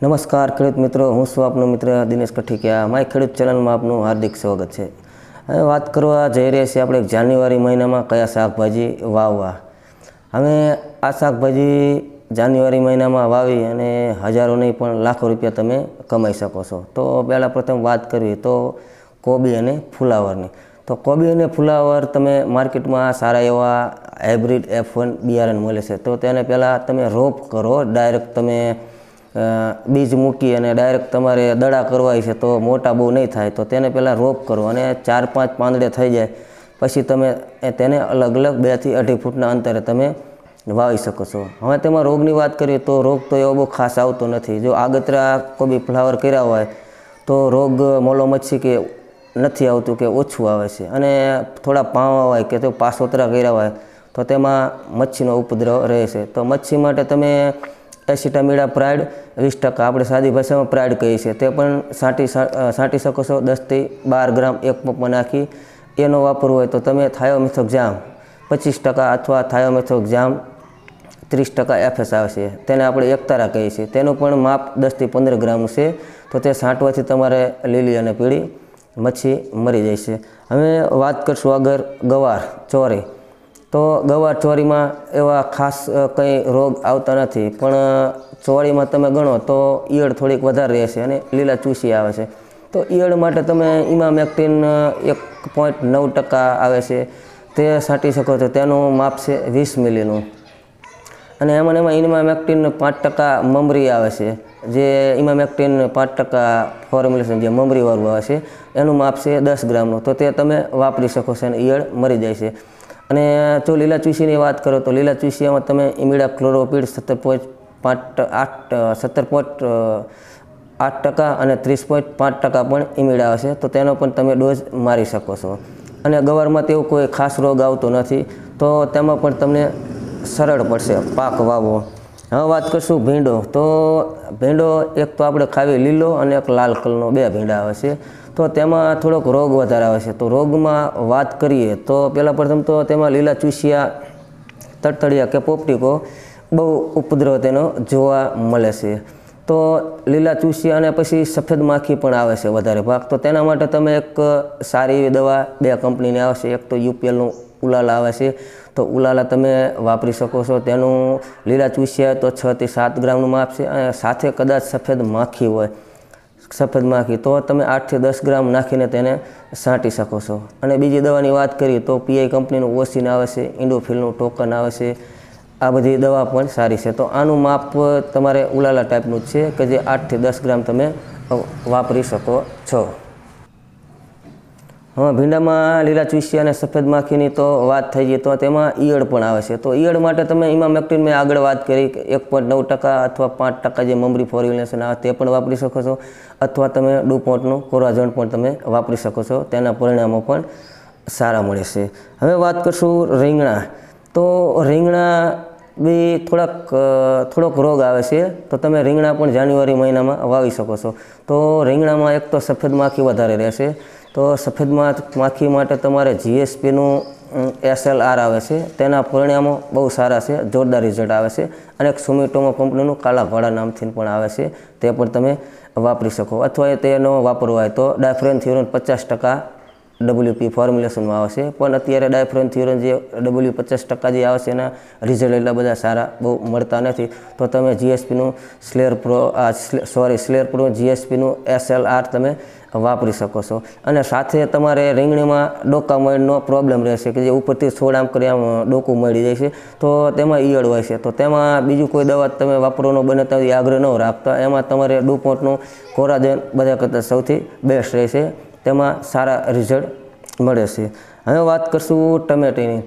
નમસ્કાર, ખેડૂત મિત્રો. હું છું આપનો મિત્ર દિનેશ કઠિકિયા. માય ખેડૂત ચેનલમાં આપનું હાર્દિક સ્વાગત છે. હવે વાત કરવા જઈ રહ્યા છીએ આપણે જાન્યુઆરી મહિનામાં કયા શાકભાજી વાવવા. હવે આ શાકભાજી જાન્યુઆરી મહિનામાં વાવી અને હજારો નહીં પણ લાખો રૂપિયા તમે કમાઈ શકો છો. તો પહેલાં પ્રથમ વાત કરવી તો કોબી અને ફુલાવરની. તો કોબી અને ફુલાવર તમે માર્કેટમાં સારા એવા હાઇબ્રિડ એફ વન બિયારણ મળે છે. તો તેને પહેલાં તમે રોપ કરો, ડાયરેક્ટ તમે બીજ મૂકી અને ડાયરેક્ટ તમારે દડા કરવાય છે તો મોટા બહુ નહીં થાય. તો તેને પહેલાં રોપ કરો અને ચાર પાંચ પાંદડે થઈ જાય. પછી તમે તેને અલગ અલગ બેથી અઢી ફૂટના અંતરે તમે વાવી શકો છો. હવે તેમાં રોગની વાત કરીએ તો રોગ તો એવો બહુ ખાસ આવતો નથી. જો આગતરા કોબી ફ્લાવર કર્યા હોય તો રોગ મોલો મચ્છી કે નથી આવતું કે ઓછું આવે છે. અને થોડા પાવા હોય કે તો પાસોતરા કર્યા હોય તો તેમાં મચ્છીનો ઉપદ્રવ રહે છે. તો મચ્છી માટે તમે એસિટામીડા પ્રાઇડ, વીસ ટકા. આપણે સાદી ભાષામાં પ્રાઇડ કહીએ છીએ. તે પણ સાંટી સાંટી શકો છો. દસથી બાર ગ્રામ એક પંપમાં નાખી. એનો વાપરવો હોય તો તમે થાયોમિથોક જામ. પચીસ ટકા અથવા થાયોમિથોક જામ. ત્રીસ ટકા એફએસ આવે છે. તેને આપણે એકતારા કહીએ છીએ. તેનું પણ માપ દસથી પંદર ગ્રામ છે. તો તે સાંટવાથી તમારે લીલી અને પીળી મચ્છી મરી જાય છે. હવે વાત કરશું આગળ ગવાર, ચોરી. તો ગવાર ચોરીમાં એવા ખાસ કંઈ રોગ આવતા નથી. પણ ચોરીમાં તમે ગણો તો ઈયળ થોડીક વધારે રહેશે અને લીલા ચૂસી આવે છે. તો ઈયળ માટે તમે ઇમામેક્ટિન એક પોઈન્ટ નવ ટકા આવે છે. તે સાટી શકો છો. તેનું માપ છે વીસ મિલીનું. અને એમાં એમાં ઇમામેક્ટિન પાંચ ટકા મમરી આવે છે. જે ઇમામેક્ટિન પાંચ ટકા ફોર્મ્યુલેશન જે મમરીવાળું આવે છે, એનું માપ છે દસ ગ્રામનું. તો તે તમે વાપરી શકો છો અને ઈયળ મરી જાય છે. અને જો લીલા ચૂસીની વાત કરો તો લીલા ચૂસીયામાં તમે ઇમિડા ક્લોરોપીડ સત્તર પોઈન્ટ પાંચ આઠ સત્તર પોઈન્ટ આઠ ટકા અને ત્રીસ પોઈન્ટ પાંચ ટકા પણ ઇમિડા હશે. તો તેનો પણ તમે ડોઝ મારી શકો છો. અને ગવારમાં તેવો કોઈ ખાસ રોગ આવતો નથી. તો તેમાં પણ તમને સરળ પડશે પાક વાવવો હવે વાત કરશું ભીંડો. તો ભીંડો એક તો આપણે ખાવી લીલો અને એક લાલ કલરનો બે ભીંડા આવે છે તો તેમાં થોડોક રોગ વધારે આવે છે. તો રોગમાં વાત કરીએ તો પહેલાં પ્રથમ તો તેમાં લીલા ચૂસિયા, તડતડિયા કે પોપટીકો બહુ ઉપદ્રવ તેનો જોવા મળે છે. તો લીલા ચૂસિયા અને પછી સફેદ માખી પણ આવે છે વધારે ભાગ. તો તેના માટે તમે એક સારી એવી દવા બે કંપનીની આવે છે એક તો યુપીએલનું ઉલાલા આવે છે. તો ઉલાલા તમે વાપરી શકો છો. તેનું લીલા ચૂસિયા તો છથી સાત ગ્રામનું માપ છે. અને સાથે કદાચ સફેદ માખી હોય. સફેદ માખી. તો તમે આઠથી દસ ગ્રામ નાખીને તેને છાંટી શકો છો. અને બીજી દવાની વાત કરીએ તો પીઆઈ કંપનીનું ઓસિન આવે છે, ઇન્ડોફિલનું ટોકન આવે છે. આ બધી દવા પણ સારી છે. તો આનું માપ તમારે ઉલાલા ટાઈપનું જ છે કે જે આઠથી દસ ગ્રામ તમે વાપરી શકો છો. હા, ભીંડામાં લીલા ચૂસિયા અને સફેદ માખીની તો વાત થઈ ગઈ, તો તેમાં ઈયળ પણ આવે છે. તો ઈયળ માટે તમે ઇમામેક્ટિન મેં આગળ વાત કરી એક પોઈન્ટ નવ ટકા અથવા પાંચ ટકા જે મમરી ફોર્યુલેશન આવે તે પણ વાપરી શકો છો, અથવા તમે ડુપોન્ટનું કોરાઝોન પણ તમે વાપરી શકો છો, તેના પરિણામો પણ સારા મળે છે. હવે વાત કરશું રીંગણા. તો રીંગણા બી થોડાક થોડોક રોગ આવે છે, તો તમે રીંગણા પણ જાન્યુઆરી મહિનામાં વાવી શકો છો. તો રીંગણામાં એક તો સફેદ માખી વધારે રહેશે તો સફેદ માખી માટે તમારે જીએસપીનું એસએલઆર આવે છે. તેના પરિણામો બહુ સારા છે. જોરદાર રિઝલ્ટ આવે છે. અને એક સુમિટોમો કંપનીનું કાલા ઘોડા નામથી પણ આવે છે. તે પણ તમે વાપરી શકો. અથવા તેનો વાપરવો હોય તો ડાયફ્રેન થિયોરન પચાસ ટકા ડબલ્યુપી ફોર્મ્યુલેશનમાં આવે છે પણ અત્યારે ડાયફ્રોન થિયોરન જે ડબલ્યુ પચાસ ટકા જે આવે છે એના રિઝલ્ટ એટલા બધા સારા બહુ મળતા નથી. તો તમે જીએસપીનું સ્લેર પ્રો સોરી સ્લેર પ્રો જીએસપીનું એસએલઆર તમે વાપરી શકો છો. અને સાથે તમારે રીંગણીમાં ડોકા મળનો પ્રોબ્લેમ રહેશે કે જે ઉપરથી છોડ આમ કરી આમ ડોકું મળી જાય છે. તો તેમાં ઈયળ હોય છે. તો તેમાં બીજું કોઈ દવા તમે વાપરવાનો બને તો આગ્રહ ન રાખતા. એમાં તમારે ડુપોન્ટનું કોરાજન બધા કરતાં સૌથી બેસ્ટ રહેશે. તેમાં સારા રિઝલ્ટ મળે છે. હવે વાત કરશું ટમેટીની.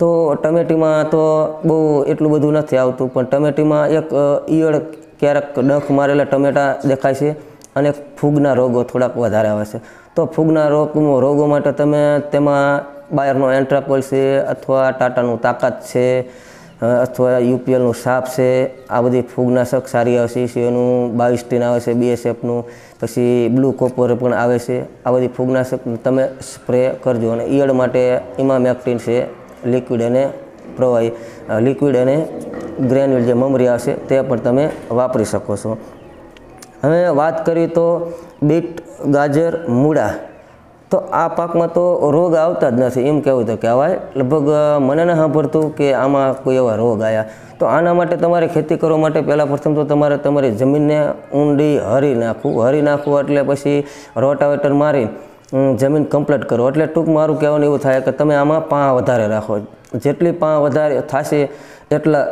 તો ટમેટીમાં તો બહુ એટલું બધું નથી આવતું, પણ ટમેટીમાં એક ઈયળ ક્યારેક ડંખ મારેલા ટમેટા દેખાય છે અને ફૂગના રોગો થોડાક વધારે આવે છે. તો ફૂગના રોગ, રોગો માટે તમે તેમાં બાયરનો એન્ટ્રાકોલ છે અથવા ટાટાનું તાકાત છે અથવા યુપીએલનું સાપ છે, આ બધી ફૂગનાશક સારી આવે છે સીઓનું બાવીસ આવે છે, બીએસએફનું, પછી બ્લુ કોપર પણ આવે છે, આ બધી ફૂગનાશક તમે સ્પ્રે કરજો અને ઈયળ માટે ઇમામેક્ટિન છે, લિક્વિડ અને પ્રવાહી લિક્વિડ અને ગ્રેન્યુલ જે મમરી આવશે તે પણ તમે વાપરી શકો છો. હવે વાત કરીએ તો બીટ, ગાજર, મૂળા. તો આ પાકમાં તો રોગ આવતા જ નથી. એમ કહેવું તો કહેવાય. લગભગ મને ન સાંભળતું કે આમાં કોઈ એવા રોગ આવ્યા તો આના માટે તમારે ખેતી કરવા માટે પહેલાં પ્રથમ તો તમારે તમારી જમીનને ઊંડી હરી નાખવું. હરી નાખવું એટલે પછી રોટાવેટર મારી જમીન કમ્પ્લીટ કરો. એટલે ટૂંક મારું કહેવાનું એવું થાય કે તમે આમાં પા વધારે રાખો. જેટલી પા વધારે થશે, એટલા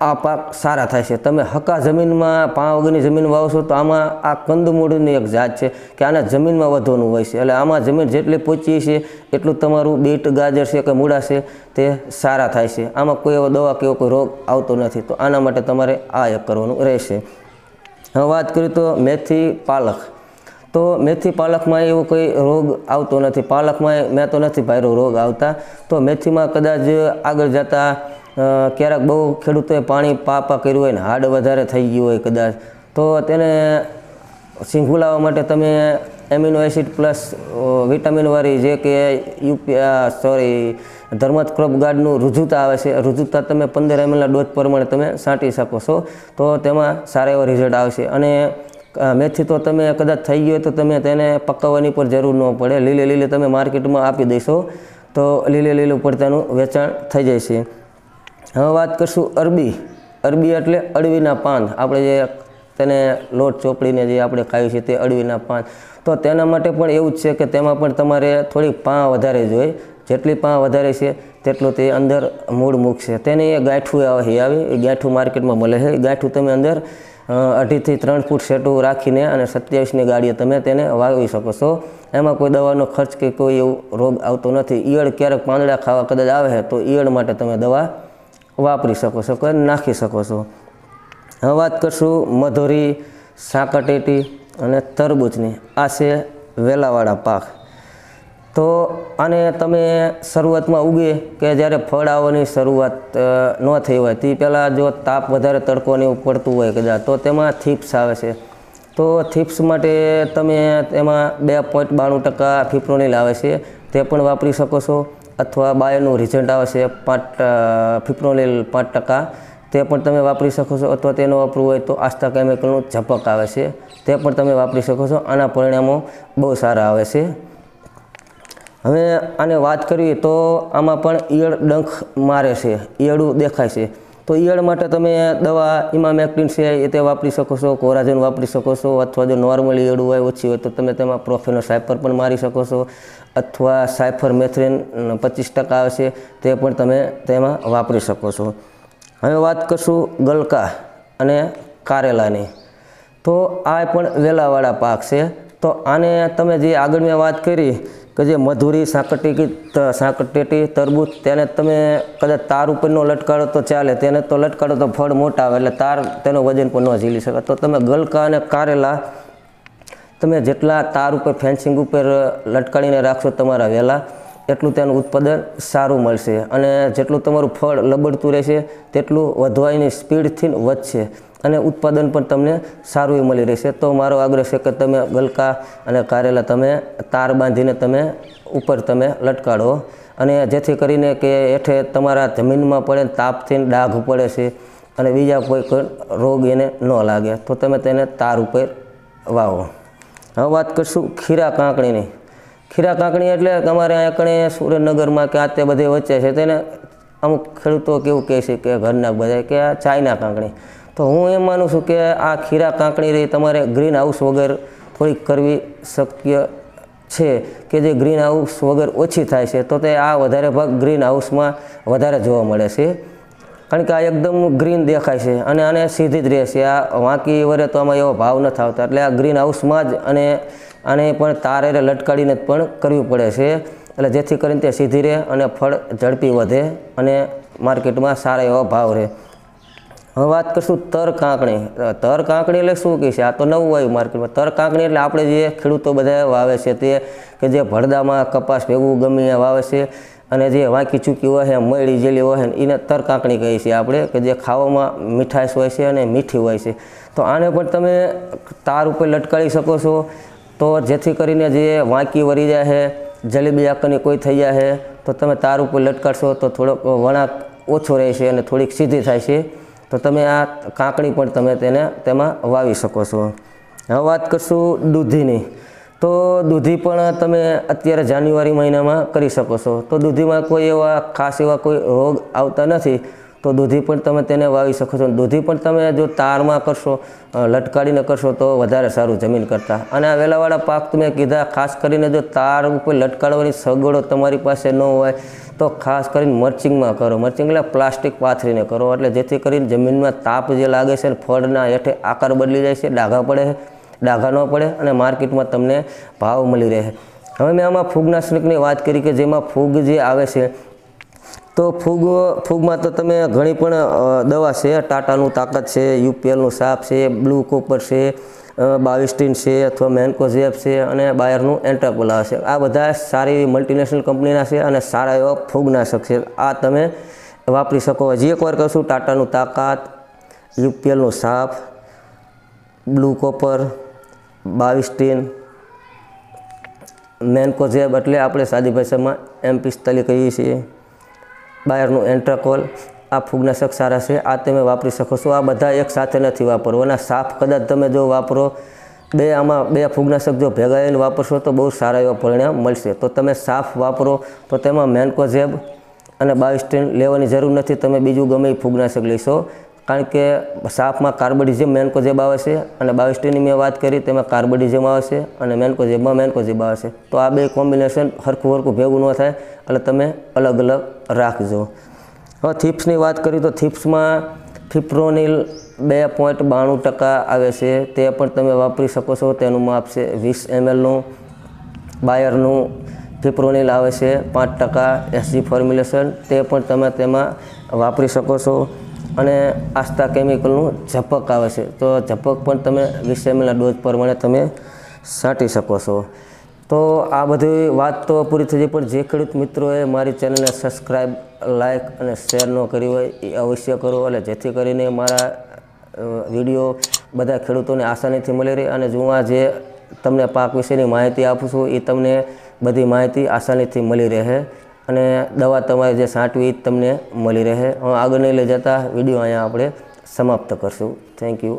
આ પાક સારા થાય છે. તમે હકા જમીનમાં પા જમીન વાવશો તો આમાં આ કંદમૂળની એક જાત છે કે આને જમીનમાં વધવાનું હોય છે. એટલે આમાં જમીન જેટલી પહોંચી છે, એટલું તમારું બીટ, ગાજર છે કે મૂળા છે તે સારા થાય છે. આમાં કોઈ એવો દવા કે એવો કોઈ રોગ આવતો નથી. તો આના માટે તમારે આ એક કરવાનું રહેશે. હવે વાત કરીએ તો મેથી પાલક. તો મેથી પાલકમાં એવો કોઈ રોગ આવતો નથી. પાલકમાં મેં તો નથી ભાઈરો રોગ આવતા. તો મેથીમાં કદાચ આગળ જતાં ક્યારેક બહુ ખેડૂતોએ પાણી પા પા કર્યું હોય ને, હાડ વધારે થઈ ગયું હોય કદાચ, તો તેને સિંઘુલાવા માટે તમે એમિનો એસિડ પ્લસ વિટામિનવાળી જે કે યુપી સોરી, ધર્મત ક્રોપ ગાર્ડનું રુજુતા આવે છે રુજુતા તમે પંદર એમએલના ડોઝ પ્રમાણે તમે છાંટી શકો છો, તો તેમાં સારા એવો રિઝલ્ટ આવશે. અને મેથી તો તમે કદાચ થઈ ગયો તો તમે તેને પકાવવાની પણ જરૂર ન પડે, લીલે લીલે તમે માર્કેટમાં આપી દેશો તો લીલે લીલું પડતાનું વેચાણ થઈ જાય છે. હવે વાત કરશું અરબી. અરબી એટલે અળવીના પાન આપણે જે તેને લોટ ચોપડીને જે આપણે ખાઈએ છીએ તે અળવીના પાન તો તેના માટે પણ એવું જ છે કે તેમાં પણ તમારે થોડીક પા વધારે જોઈએ. જેટલી પા વધારે છે તેટલું તે અંદર મૂળ મૂકશે. તેને એ ગાંઠું આવે આવે એ ગાંઠું માર્કેટમાં મળે છે. એ ગાંઠું તમે અંદર અઢીથી ત્રણ ફૂટ સેટું રાખીને અને સત્યાવીસની ગાડીએ તમે તેને વાવી શકો છો. એમાં કોઈ દવાનો ખર્ચ કે કોઈ એવું રોગ આવતો નથી. ઈયળ ક્યારેક પાંદડા ખાવા કદાચ આવે તો ઈયળ માટે તમે દવા વાપરી શકો છો કે નાખી શકો છો. હવે વાત કરશું મધુરી, સાકટેટી અને તરબૂચની. આ છે વેલાવાળા પાક. તો આને તમે શરૂઆતમાં ઉગે કે જ્યારે ફળ આવવાની શરૂઆત ન થઈ હોય, તે પહેલાં જો તાપ વધારે તડકો ને એવું પડતું હોય કદાચ તો તેમાં થીપ્સ આવે છે. તો થીપ્સ માટે તમે તેમાં બે પોઈન્ટ બાણું ટકા ફિપ્રોનિલ આવે છે. તે પણ વાપરી શકો છો. અથવા બાયોનું રિઝલ્ટ આવે છે પાંચ ફિપ્રોનિલ પાંચ ટકા, તે પણ તમે વાપરી શકો છો અથવા તેનો વાપરવું હોય તો આસ્થા કેમિકલનું ઝપક આવે છે. તે પણ તમે વાપરી શકો છો. આના પરિણામો બહુ સારા આવે છે. હવે આને વાત કરીએ તો આમાં પણ ઈયળ ડંખ મારે છે. ઈયળું દેખાય છે. તો ઈયળ માટે તમે દવા ઇમામેક્ટિન છે એ તે વાપરી શકો છો, કોરાજન વાપરી શકો છો, અથવા જો નોર્મલ ઈયળ હોય, ઓછી હોય, તો તમે તેમાં પ્રોફેનો સાયફર પણ મારી શકો છો, અથવા સાયફર મેથ્રેન પચીસ ટકા આવે છે તે પણ તમે તેમાં વાપરી શકો છો. હવે વાત કરશું ગલકા અને કારેલાની. તો આ પણ વેલાવાળા પાક છે. તો આને તમે જે આગળ મેં વાત કરી કે જે મધુરી, સાંકટી સાંકટેટી તરબૂચ, તેને તમે કદાચ તાર ઉપરનો લટકાડો તો ચાલે, તેને તો લટકાડો તો ફળ મોટા આવે, એટલે તાર તેનું વજન પણ ન ઝીલી શકે. તો તમે ગલકા અને કારેલા તમે જેટલા તાર ઉપર ફેન્સિંગ ઉપર લટકાડીને રાખશો તમારા વહેલા એટલું તેનું ઉત્પાદન સારું મળશે. અને જેટલું તમારું ફળ લબડતું રહેશે, તેટલું વધવાની સ્પીડથી વધશે. અને ઉત્પાદન પણ તમને સારું એ મળી રહેશે. તો મારો આગ્રહ છે કે તમે ગલકા અને કારેલા તમે તાર બાંધીને તમે ઉપર તમે લટકાડો. અને જેથી કરીને કે હેઠે તમારા જમીનમાં પડે તાપથી ડાઘ પડે છે અને બીજા કોઈ રોગ એને ન લાગે, તો તમે તેને તાર ઉપર વાવો. હવે વાત કરશું ખીરા કાંકણીની. ખીરા કાંકણી એટલે તમારે અહીંયા કણે સુરેન્દ્રનગરમાં કે આ તે બધે વચ્ચે છે, તેને અમુક ખેડૂતો કેવું કહે છે કે ઘરના બધા કે આ ચાઇના કાંકણી. તો હું એમ માનું છું કે આ ખીરા કાંકણી રહી તમારે ગ્રીન હાઉસ વગર થોડીક કરવી શક્ય છે કે જે ગ્રીન હાઉસ વગર ઓછી થાય છે, તો તે આ વધારે ભાગ ગ્રીન હાઉસમાં વધારે જોવા મળે છે. કારણ કે આ એકદમ ગ્રીન દેખાય છે અને આને સીધી જ રહે છે આ વાંકી વરે તો આમાં એવો ભાવ નથી આવતા એટલે આ ગ્રીન હાઉસમાં જ અને આને પણ તારે લટકાડીને પણ કરવી પડે છે. એટલે જેથી કરીને તે સીધી રહે અને ફળ ઝડપી વધે અને માર્કેટમાં સારા એવો ભાવ રહે. હવે વાત કરશું તર કાંકણી. તર કાંકણી એટલે શું કહે છે? આ તો નવું આવ્યું માર્કેટમાં. તર કાંકણી એટલે આપણે જે ખેડૂતો બધા વાવે છે તે કે જે ભડદામાં કપાસ ભેગું ગમે વાવે છે અને જે વાંકી ચૂકી હોય છે મળી જેલી હોય એને તર કાંકણી કહીએ છીએ આપણે કે જે ખાવામાં મીઠાશ હોય છે અને મીઠી હોય છે. તો આને પણ તમે તાર ઉપર લટકાવી શકો છો. તો જેથી કરીને જે વાંકી વળી જાય છે, જલેબી આકરની કોઈ થઈ જાય છે, તો તમે તાર ઉપર લટકાડશો તો થોડોક વણાક ઓછો રહેશે અને થોડીક સીધી થાય છે. તો તમે આ કાંકણી પણ તમે તેને તેમાં વાવી શકો છો. હવે વાત કરશું દૂધીની. તો દૂધી પણ તમે અત્યારે જાન્યુઆરી મહિનામાં કરી શકો છો. તો દૂધીમાં કોઈ એવા ખાસ એવા કોઈ રોગ આવતા નથી. તો દૂધી પણ તમે તેને વાવી શકો છો. દૂધી પણ તમે જો તારમાં કરશો લટકાડીને કરશો તો વધારે સારું જમીન કરતાં. અને આ વેલાવાળા પાક તમે કીધા, ખાસ કરીને જો તાર ઉપર લટકાડવાની સગવડો તમારી પાસે ન હોય તો ખાસ કરીને મર્ચિંગમાં કરો. મર્ચિંગ એટલે પ્લાસ્ટિક પાથરીને કરો. એટલે જેથી કરીને જમીનમાં તાપ જે લાગે છે અને ફળના હેઠે આકાર બદલી જાય છે, ડાઘા પડે, ડાઘા ન પડે અને માર્કેટમાં તમને ભાવ મળી રહે. હવે મેં આમાં ફૂગનાશનિકની વાત કરી કે જેમાં ફૂગ જે આવે છે, તો ફૂગ, ફૂગમાં તો તમે ઘણી પણ દવા છે. ટાટાનું તાકાત છે, યુપીએલનું સાપ છે, બ્લુ કોપર છે બાવિસ્ટીન છે અથવા મેન્કોઝેપ છે અને બાયરનું એન્ટ્રાકોલા છે આ બધા સારી એવી મલ્ટીનેશનલ કંપનીના છે અને સારા એવા ફૂગનાશક છે. આ તમે વાપરી શકો. હજી એકવાર કરશું ટાટાનું તાકાત, યુપીએલનું સાફ બ્લુ કોપર બાવિસ્ટીન મેન્કોઝેબ એટલે આપણે સાદી ભાષામાં એમ પિસ્તાલી કહીએ છીએ. બાયરનું એન્ટ્રાકોલ. આ ફૂગનાશક સારા છે, આ તમે વાપરી શકો છો. આ બધા એક સાથે નથી વાપરવાના. સાફ કદાચ તમે જો વાપરો, બે આમાં બે ફૂગનાશક જો ભેગા વાપરશો તો બહુ સારા એવા પરિણામ મળશે. તો તમે સાફ વાપરો, તો તેમાં મેન્કોઝેબ અને બાવિસ્ટીન લેવાની જરૂર નથી. તમે બીજું ગમે એ ફૂગનાશક લેશો. કારણ કે સાફમાં કાર્બોડિઝમ મેન્કોઝેબ આવે છે અને બાવિસ્ટીનની મેં વાત કરી, તેમાં કાર્બોડિઝમ આવે છે અને મેન્કોઝેબમાં મેન્કોઝેબ આવે છે. તો આ બે કોમ્બિનેશન હરખું હરખું ભેગું ન થાય, એટલે તમે અલગ અલગ રાખજો. હવે થિપ્સની વાત કરીએ તો થિપ્સમાં ફિપ્રોનિલ બે પોઈન્ટ બાણું ટકા આવે છે. તે પણ તમે વાપરી શકો છો. તેનું માપ છે વીસ એમએલનું. બાયરનું ફિપ્રોનિલ આવે છે પાંચ ટકા એસજી ફોર્મ્યુલેશન તે પણ તમે તેમાં વાપરી શકો છો. અને આસ્થા કેમિકલનું ઝપક આવે છે. તો ઝપક પણ તમે વીસ એમએલના ડોઝ પ્રમાણે તમે છાંટી શકો છો. તો આ બધી વાત તો પૂરી થઈ પણ જે ખેડૂત મિત્રોએ મારી ચેનલને સબસ્ક્રાઈબ લાઇક અને શેર ન કરી હોય એ અવશ્ય કરો એટલે જેથી કરીને મારા વીડિયો બધા ખેડૂતોને આસાનીથી મળી રહે અને જો આ જે તમને પાક વિશેની માહિતી આપું છું, એ તમને બધી માહિતી આસાનીથી મળી રહે અને દવા તમારે જે છાંટવી એ તમને મળી રહે. હું આગળ નહીં લઈ જતા વીડિયો અહીંયા આપણે સમાપ્ત કરશું. Thank you